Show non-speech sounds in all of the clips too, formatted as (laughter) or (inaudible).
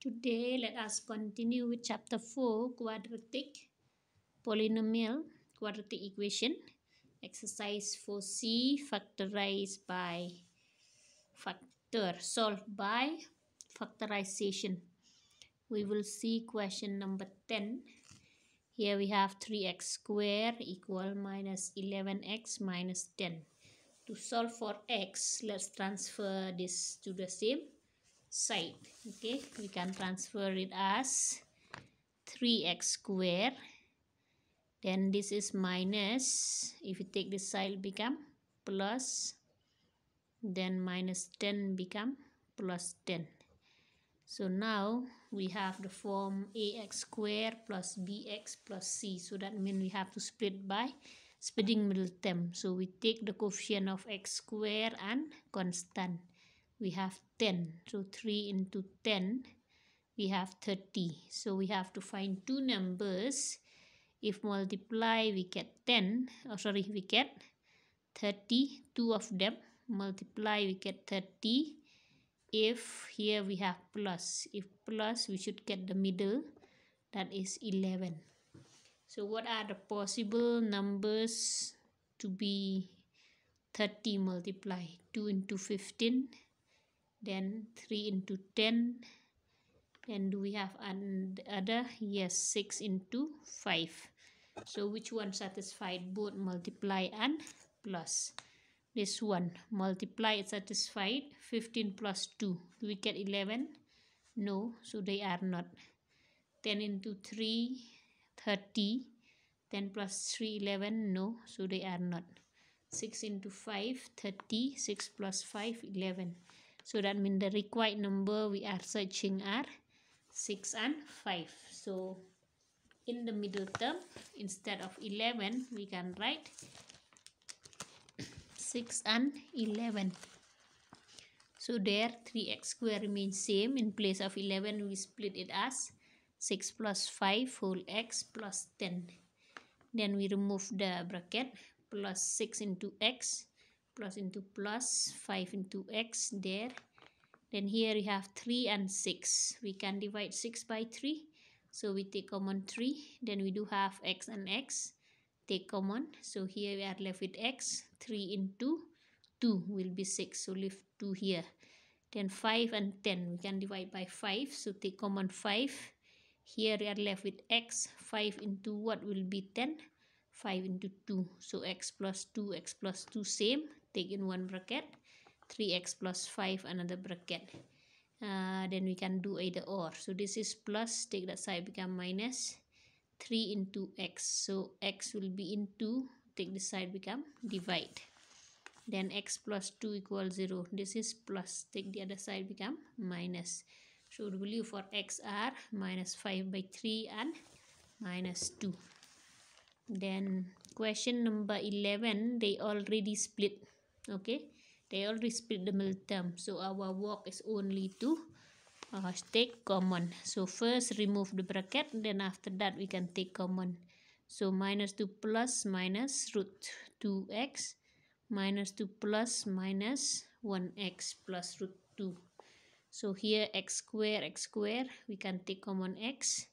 Today, let us continue with chapter 4 quadratic polynomial quadratic equation. Exercise 4c factorized by factor solved by factorization. We will see question number 10. Here we have 3x squared equal minus 11x minus 10. To solve for x, let's transfer this to the same side okay? We can transfer it as 3x square. Then this is minus if you take this side become plus then minus 10 become plus 10 so now we have the form ax square plus bx plus c. So that means we have to split by splitting middle term. So we take the coefficient of x square and constant we have 10 so 3 into 10 we have 30 so we have to find two numbers. If multiply we get 10 oh sorry we get 30 two of them multiply we get 30 if here we have plus. If plus we should get the middle. That is 11 so what are the possible numbers to be 30 multiply 2 into 15 then 3 into 10 and do we have another? Yes 6 into 5 so which one satisfied both multiply and plus? This one multiply is satisfied. 15 plus 2 do we get 11 no so they are not. 10 into 3 30 10 plus 3 11 no so they are not. 6 into 5 30 6 plus 5 11 so that means the required number we are searching are 6 and 5 so in the middle term instead of 11 we can write 6 and 11 so there 3x square remains same. In place of 11 we split it as 6 plus 5 whole x plus 10 then we remove the bracket plus 6 into x plus into plus 5 into x there. Then here we have 3 and 6 we can divide 6 by 3 so we take common 3 then we do have x and x. Take common. So here we are left with x. 3 into 2 will be 6 so leave 2 here. Then 5 and 10 we can divide by 5 so take common 5 here we are left with x. 5 into what will be 10 5 into 2 so x plus 2 x plus 2 same take in one bracket 3x plus 5 another bracket. Uh, then we can do either or. So this is plus take that side become minus 3 into x. So x will be into take this side become divide. Then x plus 2 equals 0 this is plus take the other side become minus. So the value for x are minus 5 by 3 and minus 2 then question number 11 they already split okay? They already split the middle term. So our work is only to uh, take common. So first remove the bracket then after that we can take common. So minus 2 plus minus root 2x minus 2 plus minus 1x plus root 2 so here x square x square we can take common x.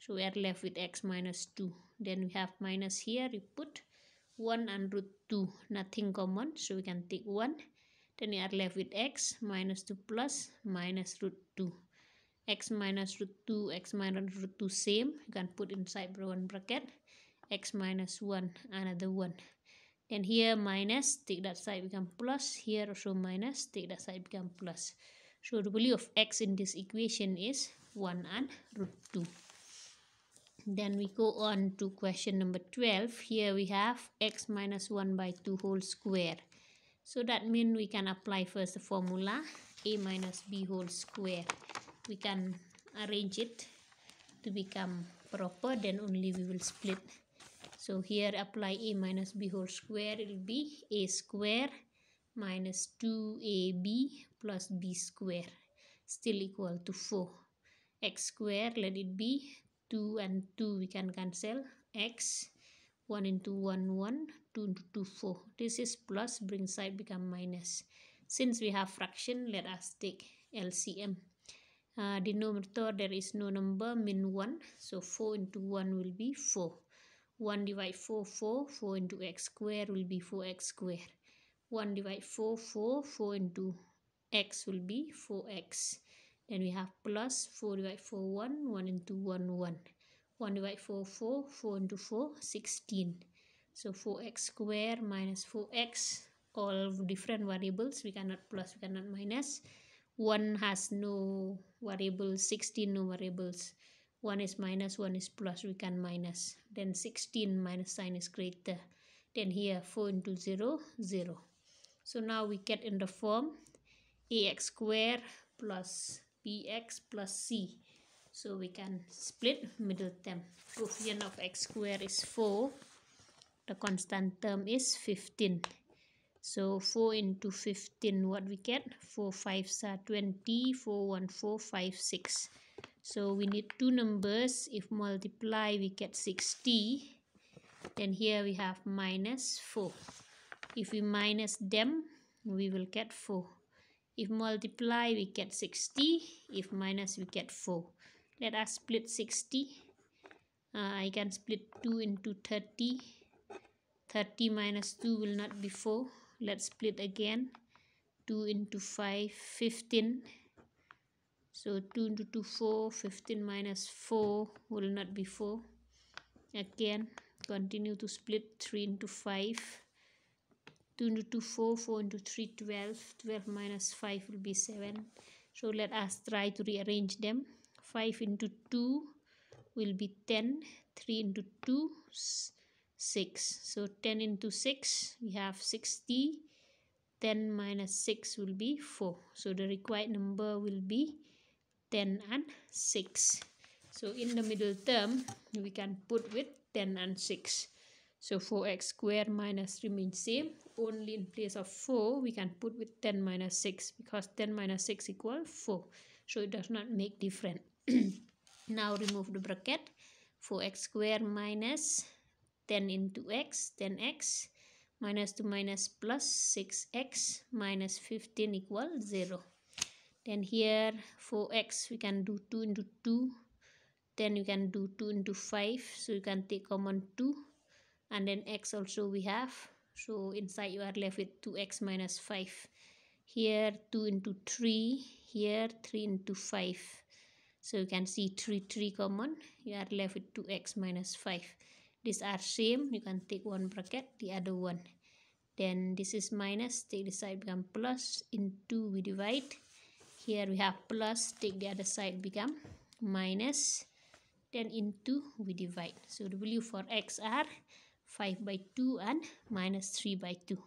So we are left with x minus 2 then we have minus here we put 1 and root 2 nothing common so we can take 1 then we are left with x minus 2 plus minus root 2 x minus root 2 x minus root 2 same. You can put inside one bracket. x minus 1 another 1 then here minus take that side become plus. Here also minus take that side become plus. So the value of x in this equation is 1 and root 2 then we go on to question number 12 here we have x minus 1 by 2 whole square. So that means we can apply first the formula a minus b whole square. We can arrange it to become proper then only we will split. So here apply a minus b whole square. It will be a square minus 2ab plus b square. Still equal to 4 x square let it be 2 and 2 we can cancel. X 1 into 1 1 2 into 2 4 this is plus bring side become minus. Since we have fraction let us take LCM uh, denominator there is no number mean 1 so 4 into 1 will be 4 1 divide 4 4 4 into x square will be 4x square. 1 divide 4 4 4 into x will be 4x then we have plus 4 divided 4 1 1 into 1 1 1 divide 4 4 4 into 4 16 so 4x square minus 4x all different variables we cannot plus we cannot minus. minus one has no variables, 16 no variables. One is minus one is plus we can minus. Then 16 minus sign is greater. Then here 4 into 0 0 so now we get in the form ax square plus bx plus c. So we can split middle term. Coefficient of x square is 4 the constant term is 15 so 4 into 15 what we get? 4 5s are 20 4 1 4 5 6 so we need two numbers. If multiply we get 60 then here we have minus 4 if we minus them we will get 4 if multiply we get 60 if minus we get 4 let us split 60 uh, I can split 2 into 30 30 minus 2 will not be 4 let's split again. 2 into 5 15 so 2 into 2 4 15 minus 4 will not be 4 again continue to split 3 into 5 2 into 2 4 4 into 3 12 12 minus 5 will be 7 so let us try to rearrange them. 5 into 2 will be 10 3 into 2 6 so 10 into 6 we have 60 10 minus 6 will be 4 so the required number will be 10 and 6 so in the middle term we can put with 10 and 6 so 4x square minus remains same. Only in place of 4 we can put with 10 minus 6 because 10 minus 6 equal 4 so it does not make difference. (clears throat) Now remove the bracket. 4x square minus 10 into x 10x 2 minus plus 6x minus 15 equal 0 then here 4x we can do 2 into 2 then you can do 2 into 5 so you can take common 2 and then x also we have. So inside you are left with 2x minus 5 here 2 into 3 here 3 into 5 so you can see 3 3 common. You are left with 2x minus 5 these are same. You can take one bracket the other one. Then this is minus. Take the side become plus. Into we divide. Here we have plus. Take the other side become minus. Then into we divide. So the value for x are 5 by 2 and minus 3 by 2